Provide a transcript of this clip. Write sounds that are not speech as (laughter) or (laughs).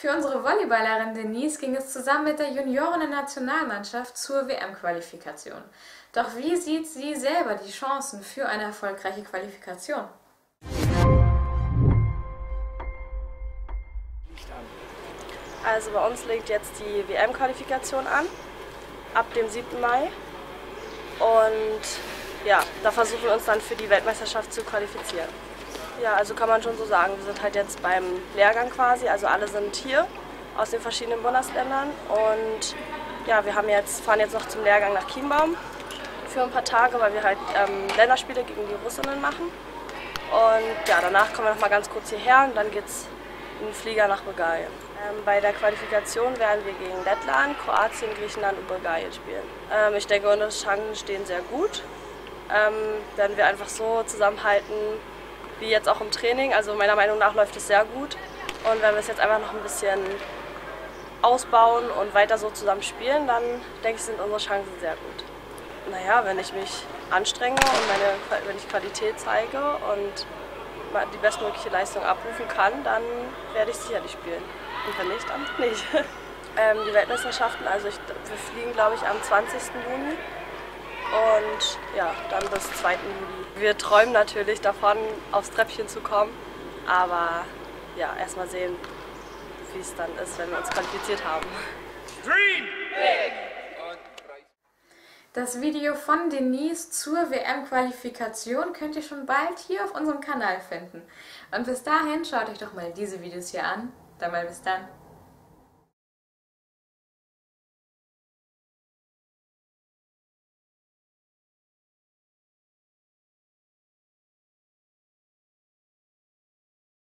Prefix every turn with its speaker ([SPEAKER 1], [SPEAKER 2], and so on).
[SPEAKER 1] Für unsere Volleyballerin Denise ging es zusammen mit der Juniorinnen-Nationalmannschaft zur WM-Qualifikation. Doch wie sieht sie selber die Chancen für eine erfolgreiche Qualifikation?
[SPEAKER 2] Also bei uns liegt jetzt die WM-Qualifikation an, ab dem 7. Mai. Und ja, da versuchen wir uns dann für die Weltmeisterschaft zu qualifizieren. Ja, also kann man schon so sagen, wir sind halt jetzt beim Lehrgang quasi, also alle sind hier aus den verschiedenen Bundesländern und ja, wir haben jetzt, fahren jetzt noch zum Lehrgang nach Chiembaum für ein paar Tage, weil wir halt ähm, Länderspiele gegen die Russinnen machen. Und ja, danach kommen wir noch mal ganz kurz hierher und dann geht's in den Flieger nach Bulgarien. Ähm, bei der Qualifikation werden wir gegen Lettland, Kroatien, Griechenland und Bulgarien spielen. Ähm, ich denke, unsere Chancen stehen sehr gut. Ähm, werden wir einfach so zusammenhalten, wie jetzt auch im Training. Also meiner Meinung nach läuft es sehr gut. Und wenn wir es jetzt einfach noch ein bisschen ausbauen und weiter so zusammen spielen, dann denke ich, sind unsere Chancen sehr gut. Naja, wenn ich mich anstrenge und meine, wenn ich Qualität zeige und die bestmögliche Leistung abrufen kann, dann werde ich sicherlich spielen. Und wenn nicht, dann nicht. (laughs) ähm, die Weltmeisterschaften, also ich, wir fliegen glaube ich am 20. Juni und ja, dann bis 2. Juli. Wir träumen natürlich davon, aufs Treppchen zu kommen, aber ja, erstmal sehen, wie es dann ist, wenn wir uns qualifiziert haben. Dream big!
[SPEAKER 1] Das Video von Denise zur WM-Qualifikation könnt ihr schon bald hier auf unserem Kanal finden. Und bis dahin schaut euch doch mal diese Videos hier an. Dann mal bis dann.